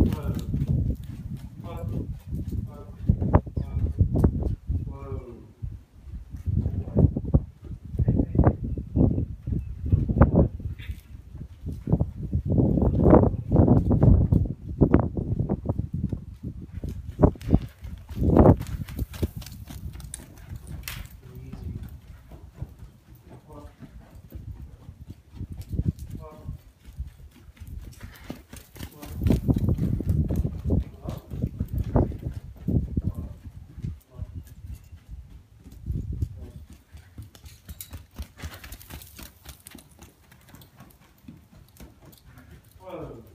Thank you. 어.